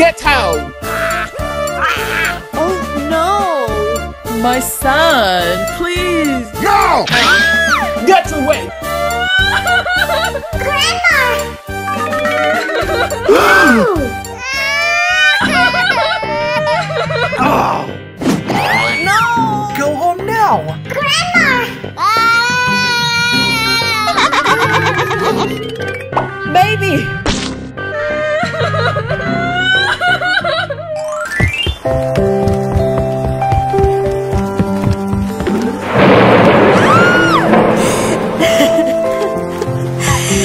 Get out! Oh no! My son, please! No! Get away! Grandma! No! Go home now. Baby!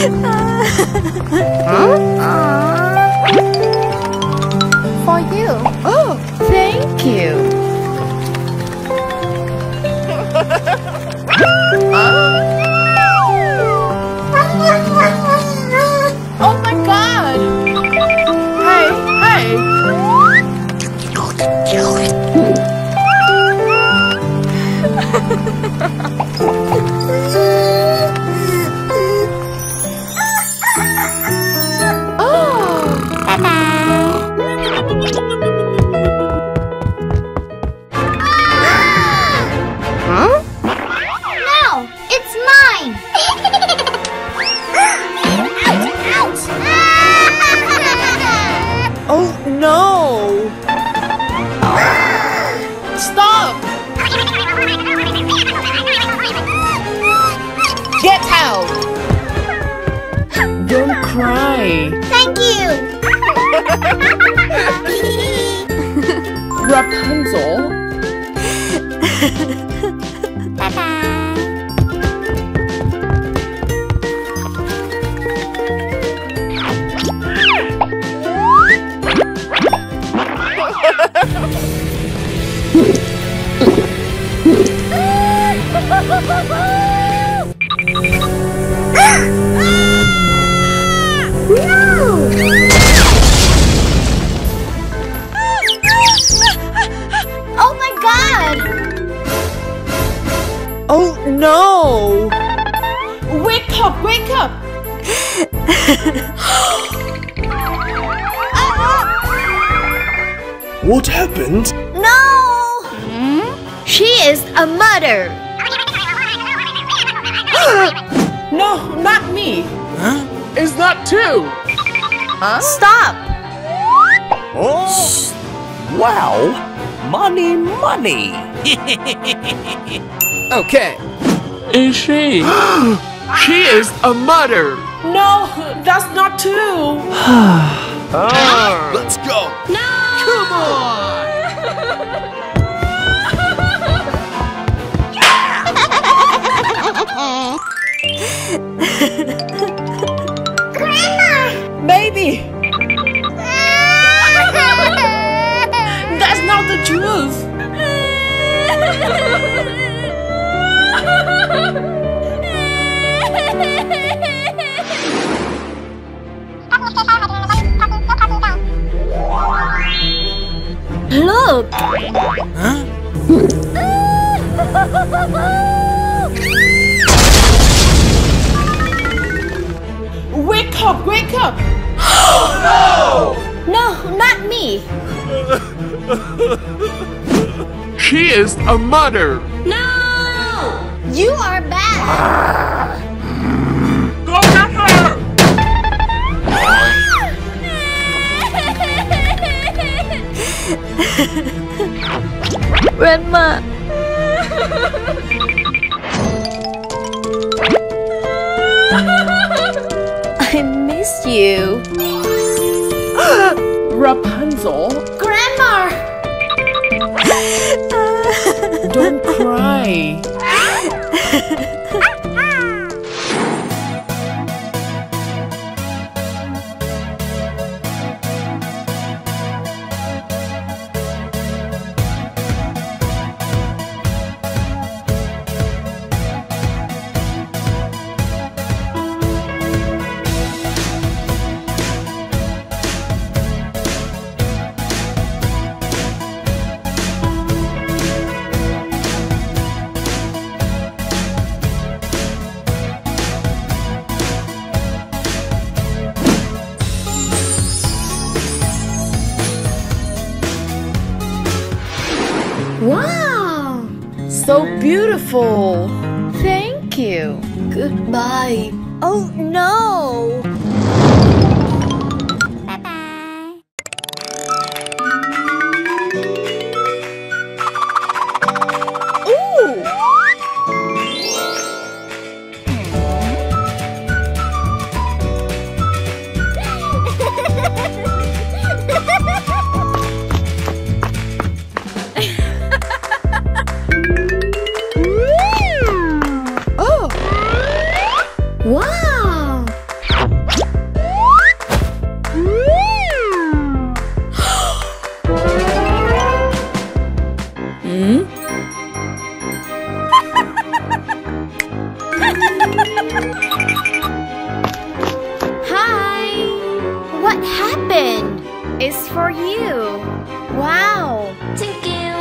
For Thank you. Rapunzel? up! Wake up! What happened? No. She is a mother. No, not me! Huh? It's not two! Stop. Oh. Wow. Money, money. Okay. Is she? she is a mother! No, that's not true! Let's go. No. Come on! Look. Huh? Wake up! Wake up! No, not me. She is a mother! No. You are bad. Ah. Grandma. I miss you. Rapunzel, Grandma. don't cry. beautiful. Thank you. Goodbye. Oh no! It's for you. Wow! Thank you.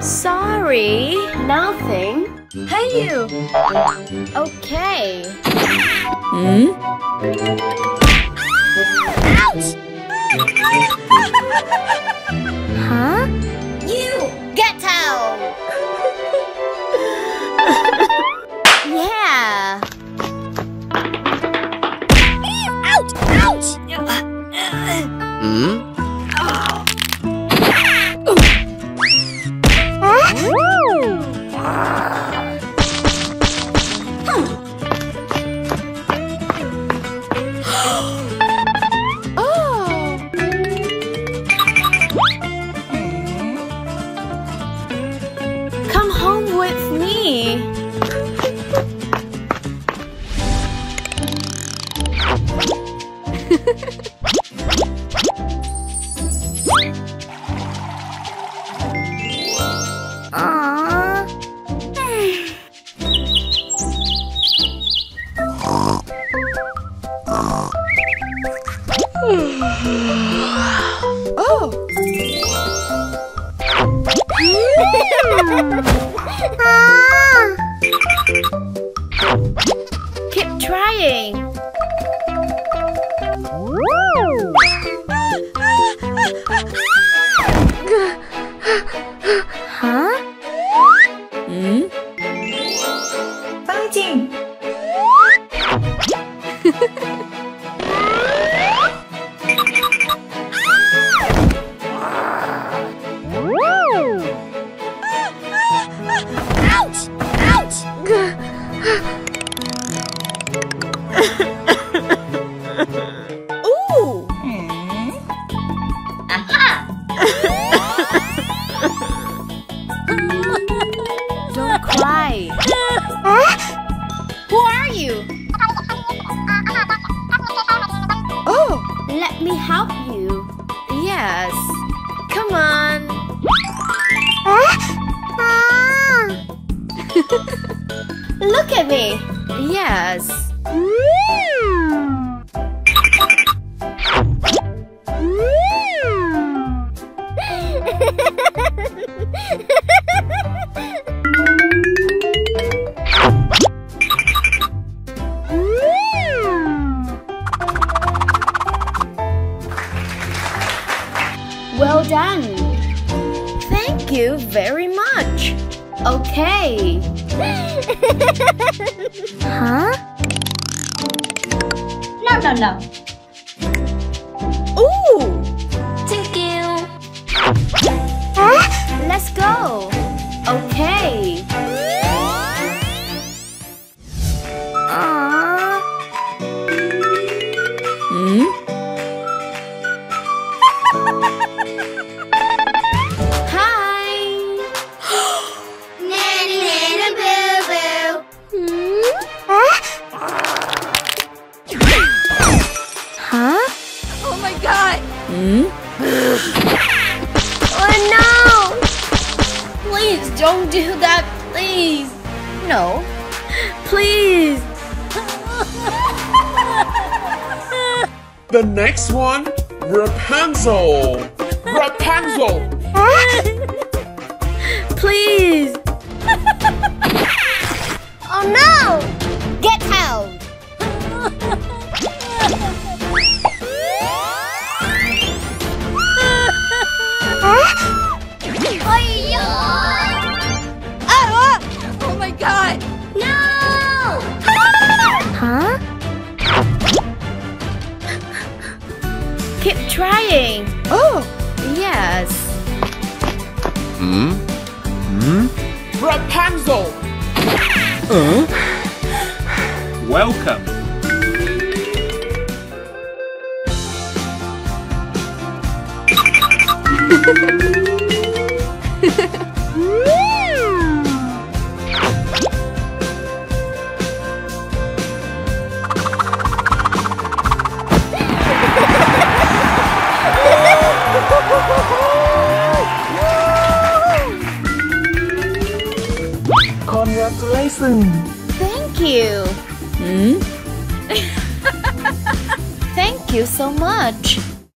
Sorry. Nothing. Hey you. Okay. Hmm? Ouch! huh? You! Get out! Oh. Ah. Ooh. Don't cry. Who are you? Oh, Let me help you. yes. Come on. Look at me. Yes. well done. Thank you very much. Okay. No. Ooh. Thank you. Let's go. Okay. No. Please. The next one, Rapunzel. Rapunzel. Please. Oh no! Get out! trying. Oh, Yes. Hmm? Hmm? Rapunzel. Welcome. Congratulations.